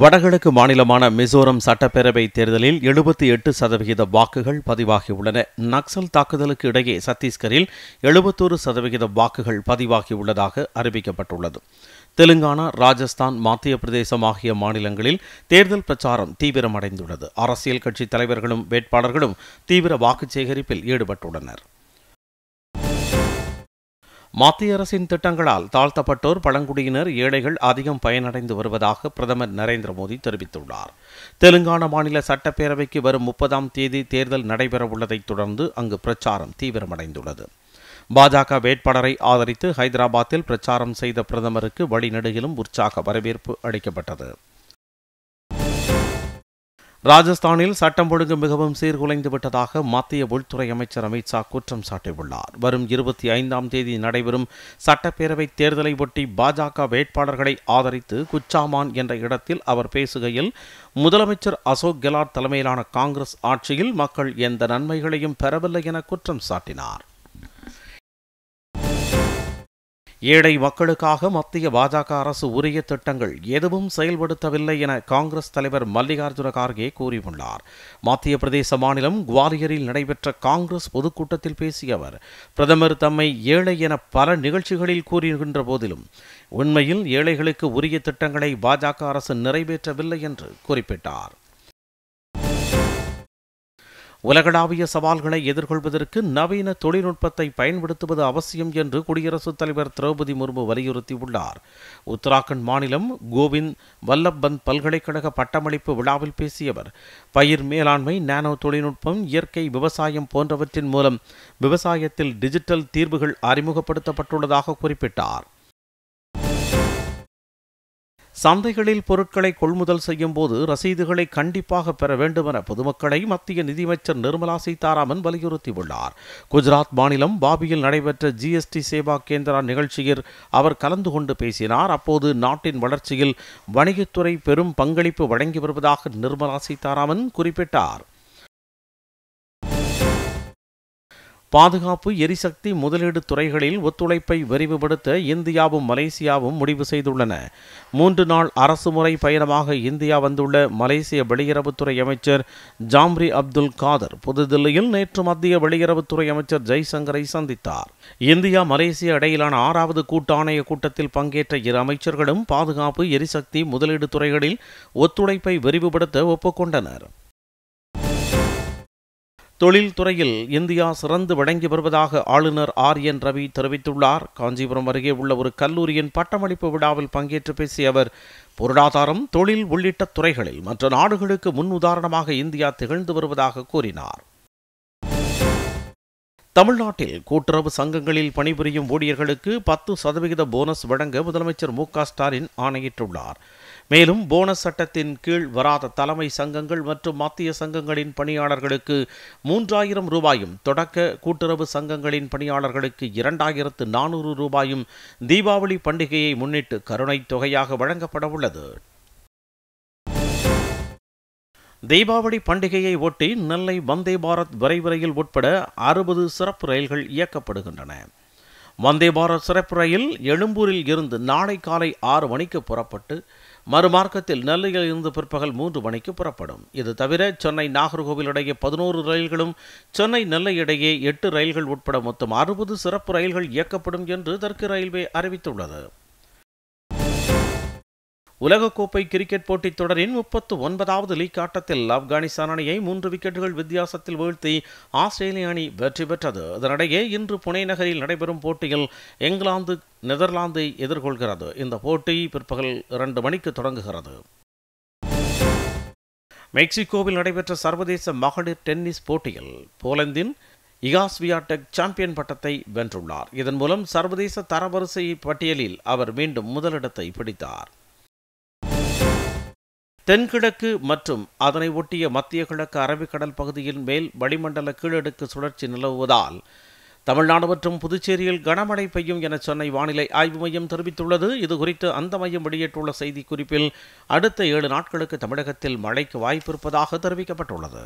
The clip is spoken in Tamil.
வடகிழக்கு மாநிலமான மிசோரம் சட்டப்பேரவை தேர்தலில் எழுபத்தி எட்டு சதவிகித வாக்குகள் பதிவாகியுள்ளன. நக்சல் தாக்குதலுக்கு இடையே சத்தீஸ்கரில் எழுபத்தோரு சதவிகித வாக்குகள் பதிவாகியுள்ளதாக அறிவிக்கப்பட்டுள்ளது. தெலுங்கானா ராஜஸ்தான் மத்திய பிரதேசம் ஆகிய மாநிலங்களில் தேர்தல் பிரச்சாரம் தீவிரமடைந்துள்ளது. அரசியல் கட்சி தலைவர்களும் வேட்பாளர்களும் தீவிர வாக்கு சேகரிப்பில் ஈடுபட்டுள்ளனர். மத்திய அரசின் திட்டங்களால் தாழ்த்தப்பட்டோர் பழங்குடியினர் ஏழைகள் அதிகம் பயனடைந்து வருவதாக பிரதமர் நரேந்திர மோடி தெரிவித்துள்ளார். தெலுங்கானா மாநில சட்டப்பேரவைக்கு வரும் முப்பதாம் தேதி தேர்தல் நடைபெறவுள்ளதைத் தொடர்ந்து அங்கு பிரச்சாரம் தீவிரமடைந்துள்ளது. பாஜக வேட்பாளரை ஆதரித்து ஹைதராபாத்தில் பிரச்சாரம் செய்த பிரதமருக்கு வழிநெடுகிலும் உற்சாக வரவேற்பு அளிக்கப்பட்டது. ராஜஸ்தானில் சட்டம் ஒழுங்கு மிகவும் சீர்குலைந்து விட்டதாக மத்திய உள்துறை அமைச்சர் அமித் ஷா குற்றம் சாட்டியுள்ளார். வரும் இருபத்தி ஐந்தாம் தேதி நடைபெறும் சட்டப்பேரவை தேர்தலை ஒட்டி பாஜக வேட்பாளர்களை ஆதரித்து குச்சாமான் என்ற இடத்தில் அவர் பேசுகையில் முதலமைச்சர் அசோக் கெலாட் தலைமையிலான காங்கிரஸ் ஆட்சியில் மக்கள் எந்த நன்மைகளையும் பெறவில்லை என குற்றம் சாட்டினார். ஏழை மக்களுக்காக மத்திய பாஜக அரசு உரிய திட்டங்கள் எதுவும் செயல்படுத்தவில்லை என காங்கிரஸ் தலைவர் மல்லிகார்ஜுன கார்கே கூறியுள்ளார். மத்திய பிரதேச மாநிலம் குவாலியரில் நடைபெற்ற காங்கிரஸ் பொதுக்கூட்டத்தில் பேசிய அவர் பிரதமர் தம்மை ஏழை என பல நிகழ்ச்சிகளில் கூறுகின்ற போதிலும் உண்மையில் ஏழைகளுக்கு உரிய திட்டங்களை பாஜக அரசு நிறைவேற்றவில்லை என்று குறிப்பிட்டார். உலகளாவிய சவால்களை எதிர்கொள்வதற்கு நவீன தொழில்நுட்பத்தை பயன்படுத்துவது அவசியம் என்று குடியரசுத் தலைவர் திரௌபதி முர்மு வலியுறுத்தியுள்ளார். உத்தராகண்ட் மாநிலம் கோவிந்த் வல்லப்பந்த் பல்கலைக்கழக பட்டமளிப்பு விழாவில் பேசிய அவர் பயிர் மேலாண்மை நானோ தொழில்நுட்பம் இயற்கை விவசாயம் போன்றவற்றின் மூலம் விவசாயத்தில் டிஜிட்டல் தீர்வுகள் அறிமுகப்படுத்தப்பட்டுள்ளதாக குறிப்பிட்டார். சந்தைகளில் பொருட்களை கொள்முதல் செய்யும் போது ரசீதுகளை கண்டிப்பாக பெற வேண்டும் என பொதுமக்களை மத்திய நிதியமைச்சர் நிர்மலா சீதாராமன் வலியுறுத்தியுள்ளார். குஜராத் மாநிலம் பாபியில் நடைபெற்ற ஜிஎஸ்டி சேவா கேந்திரா நிகழ்ச்சியில் அவர் கலந்து கொண்டு பேசினார். அப்போது நாட்டின் வளர்ச்சியில் வணிகத்துறை பெரும் பங்களிப்பு வழங்கி வருவதாக நிர்மலா சீதாராமன் குறிப்பிட்டார். பாதுகாப்பு எரிசக்தி முதலீடு துறைகளில் ஒத்துழைப்பை விரிவுபடுத்த இந்தியாவும் மலேசியாவும் முடிவு செய்துள்ளன. மூன்று நாள் அரசுமுறை பயணமாக இந்தியா வந்துள்ள மலேசிய வெளியுறவுத்துறை அமைச்சர் ஜாம்ரி அப்துல் காதர் புதுதில்லியில் நேற்று மத்திய வெளியுறவுத்துறை அமைச்சர் ஜெய்சங்கரை சந்தித்தார். இந்தியா மலேசியா இடையிலான ஆறாவது கூட்டாணைய கூட்டத்தில் பங்கேற்ற இரு அமைச்சர்களும் பாதுகாப்பு எரிசக்தி முதலீடு துறைகளில் ஒத்துழைப்பை விரிவுபடுத்த ஒப்புக்கொண்டனர். தொழில்துறையில் இந்தியா சிறந்து விளங்கி வருவதாக ஆளுநர் ஆர் என் ரவி தெரிவித்துள்ளார். காஞ்சிபுரம் அருகே உள்ள ஒரு கல்லூரியின் பட்டமளிப்பு விழாவில் பங்கேற்று பேசிய அவர் பொருளாதாரம் தொழில் உள்ளிட்ட துறைகளில் மற்ற நாடுகளுக்கு முன் உதாரணமாக இந்தியா திகழ்ந்து வருவதாக கூறினார். தமிழ்நாட்டில் கூட்டுறவு சங்கங்களில் பணிபுரியும் ஊழியர்களுக்கு பத்து சதவிகித போனஸ் வழங்க முதலமைச்சர் மு ஸ்டாலின் ஆணையிட்டுள்ளார். மேலும் போனஸ் சட்டத்தின் கீழ் வராத தலைமை சங்கங்கள் மற்றும் மத்திய சங்கங்களின் பணியாளர்களுக்கு மூன்றாயிரம் ரூபாயும் தொடக்க கூட்டுறவு சங்கங்களின் பணியாளர்களுக்கு இரண்டாயிரத்து நானூறு ரூபாயும் தீபாவளி பண்டிகையை முன்னிட்டு கருணைத் தொகையாக வழங்கப்பட உள்ளது தீபாவளி பண்டிகையை ஒட்டி நெல்லை வந்தே பாரத் விரைவு ரயில் உட்பட அறுபது சிறப்பு ரயில்கள் இயக்கப்படுகின்றன. வந்தே பாரத் சிறப்பு ரயில் எழும்பூரில் இருந்து நாளை காலை ஆறு மணிக்கு புறப்பட்டு மறுமார்க்கத்தில் நெல்லையில் இருந்து பிற்பகல் மூன்று மணிக்கு புறப்படும். இது தவிர சென்னை நாகர்கோவில் இடையே பதினோரு ரயில்களும் சென்னை நெல்லை இடையே எட்டு ரயில்கள் உட்பட மொத்தம் அறுபது சிறப்பு ரயில்கள் இயக்கப்படும் என்று தெற்கு ரயில்வே அறிவித்துள்ளது. உலகக்கோப்பை கிரிக்கெட் போட்டித் தொடரின் முப்பத்து ஒன்பதாவது லீக் ஆட்டத்தில் ஆப்கானிஸ்தான் அணியை மூன்று விக்கெட்டுகள் வித்தியாசத்தில் வீழ்த்தி ஆஸ்திரேலிய அணி வெற்றி பெற்றது. இதனிடையே இன்று புனே நகரில் நடைபெறும் போட்டியில் இங்கிலாந்து நெதர்லாந்தை எதிர்கொள்கிறது. இந்த போட்டி பிற்பகல் இரண்டு மணிக்கு தொடங்குகிறது. மெக்சிகோவில் நடைபெற்ற சர்வதேச மகளிர் டென்னிஸ் போட்டியில் போலந்தின் இகாஸ்வியாடெக் சாம்பியன் பட்டத்தை வென்றுள்ளார். இதன் மூலம் சர்வதேச தரவரிசை பட்டியலில் அவர் மீண்டும் முதலிடத்தை பிடித்தார். தென்கிழக்கு மற்றும் அதனை ஒட்டிய மத்திய கிழக்கு அரபிக்கடல் பகுதியின் மேல் வளிமண்டல கீழடுக்கு சுழற்சி நிலவுவதால் தமிழ்நாடு மற்றும் புதுச்சேரியில் கனமழை பெய்யும் என சென்னை வானிலை ஆய்வு மையம் தெரிவித்துள்ளது. இதுகுறித்து அந்த மையம் வெளியிட்டுள்ள செய்திக்குறிப்பில் அடுத்த ஏழு நாட்களுக்கு தமிழகத்தில் மழைக்கு வாய்ப்பிருப்பதாக தெரிவிக்கப்பட்டுள்ளது.